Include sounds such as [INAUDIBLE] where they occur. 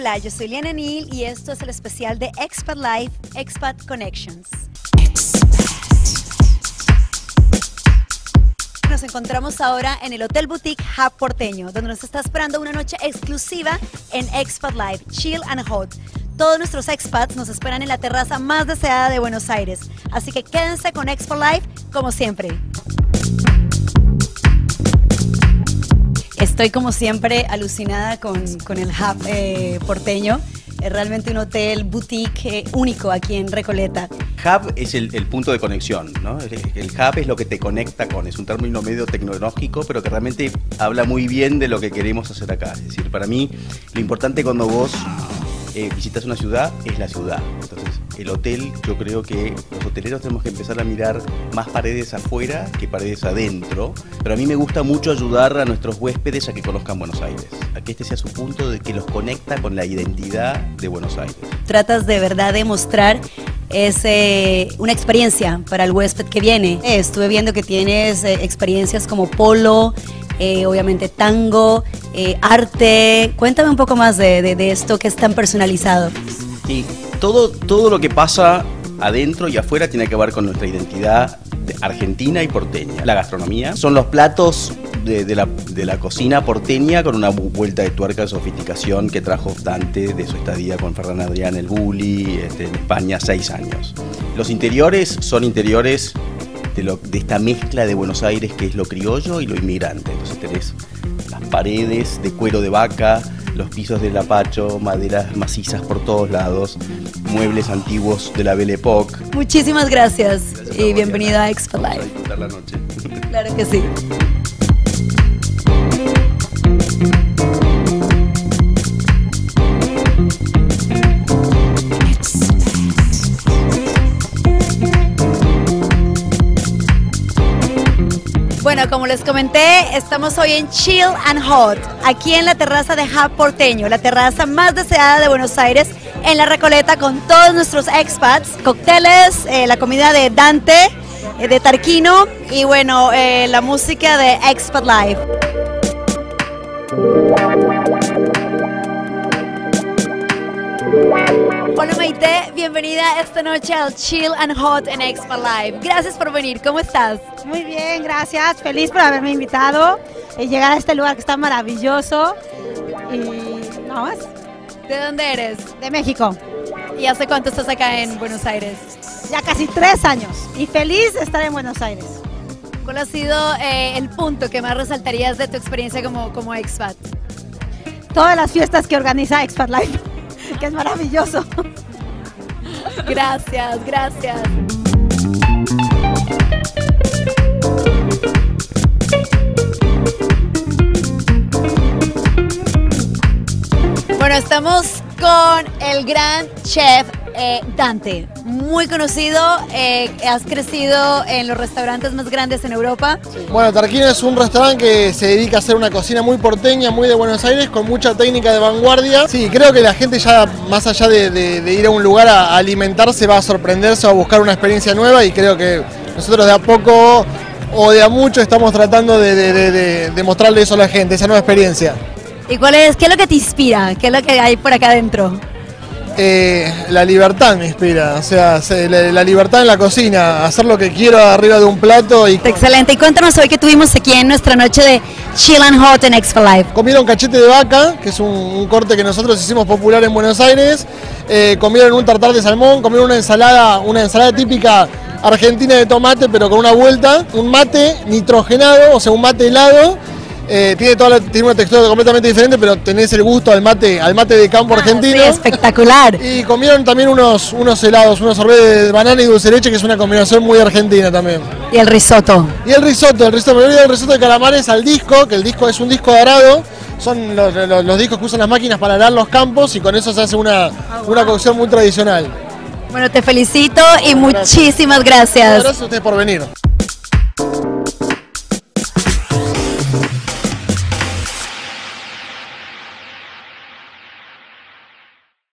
Hola, yo soy Liana Neal y esto es el especial de Expat Life, Expat Connections. Nos encontramos ahora en el Hotel Boutique Hub Porteño, donde nos está esperando una noche exclusiva en Expat Life, Chill and Hot. Todos nuestros expats nos esperan en la terraza más deseada de Buenos Aires, así que quédense con Expat Life como siempre. Estoy como siempre alucinada con, con el hub eh, porteño. Es realmente un hotel boutique eh, único aquí en Recoleta. Hub es el, punto de conexión, ¿no? El, hub es lo que te conecta con, es un término medio tecnológico, pero que realmente habla muy bien de lo que queremos hacer acá. Es decir, para mí lo importante cuando vos eh, visitas una ciudad es la ciudad. El hotel, yo creo que los hoteleros tenemos que empezar a mirar más paredes afuera que paredes adentro. Pero a mí me gusta mucho ayudar a nuestros huéspedes a que conozcan Buenos Aires, a que este sea su punto de que los conecta con la identidad de Buenos Aires. Tratas de verdad de mostrar es eh, una experiencia para el huésped que viene. Eh, estuve viendo que tienes eh, experiencias como polo, eh, obviamente tango, arte. Cuéntame un poco más de, de- de esto que es tan personalizado. Y todo, todo lo que pasa adentro y afuera tiene que ver con nuestra identidad de- argentina y porteña. La gastronomía son los platos de, la, cocina porteña con una vu- vuelta de tuerca de sofisticación que trajo Dante de su estadía con Ferran Adrián el Bulli este, en España seis años. Los interiores son interiores de, de esta mezcla de Buenos Aires que es lo criollo y lo inmigrante. Entonces tenés las paredes de cuero de vaca, los pisos del apacho, maderas macizas por todos lados, muebles antiguos de la Belle Époque. Muchísimas gracias, Gracias y vos, bienvenido Diana. a Expo Vamos a Live. disfrutar la noche. Claro que sí. Como les comenté, estamos hoy en Chill and Hot, aquí en la terraza de Hub Porteño, la terraza más deseada de Buenos Aires, en la Recoleta, con todos nuestros expats, cócteles, eh, la comida de Dante, eh, de Tarquino y bueno, eh, la música de Expat Live. Hola Maite, bienvenida esta noche al Chill and Hot en Expat Live. Gracias por venir, ¿cómo estás? Muy bien, gracias. Feliz por haberme invitado y llegar a este lugar que está maravilloso. Y nada más. ¿De dónde eres? De México. ¿Y hace cuánto estás acá en Buenos Aires? Ya casi tres años. Y feliz de estar en Buenos Aires. ¿Cuál ha sido eh, el punto que más resaltarías de tu experiencia como, como expat? Todas las fiestas que organiza Expert Life, que es maravilloso. [LAUGHS] Gracias, gracias. Bueno, estamos con el gran chef eh, Dante, muy conocido, eh, has crecido en los restaurantes más grandes en Europa. Bueno, Tarquino es un restaurante que se dedica a hacer una cocina muy porteña, muy de Buenos Aires, con mucha técnica de vanguardia. Sí, creo que la gente ya, más allá de, de- de ir a un lugar a alimentarse, va a sorprenderse o a buscar una experiencia nueva y creo que nosotros de a poco o de a mucho estamos tratando de- de mostrarle eso a la gente, esa nueva experiencia. ¿Y cuál es, qué es lo que te inspira? ¿Qué es lo que hay por acá adentro? Eh, la libertad me inspira, o sea, se- la, la libertad en la cocina, hacer lo que quiero arriba de un plato y Excelente. Y cuéntanos hoy que tuvimos aquí en nuestra noche de Chill and Hot en Expo Live. Comieron cachete de vaca, que es un, un corte que nosotros hicimos popular en Buenos Aires. Eh, comieron un tartar de salmón, comieron una ensalada, una ensalada típica argentina de tomate, pero con una vuelta. Un mate nitrogenado, o sea, un mate helado. Eh, tiene, toda la- tiene una textura completamente diferente, pero tenés el gusto al mate, al mate de campo argentino. Ah, Sí, espectacular. Y comieron también unos, unos helados, unos sorbetes de banana y dulce de leche, que es una combinación muy argentina también. Y el risotto. Y el risotto, el risotto, del risotto de calamares al disco, que el disco es un disco dorado, son los, los- los discos que usan las máquinas para arar los campos y con eso se hace una, una cocción muy tradicional. Bueno, te felicito y muchísimas gracias. Gracias a ustedes por venir.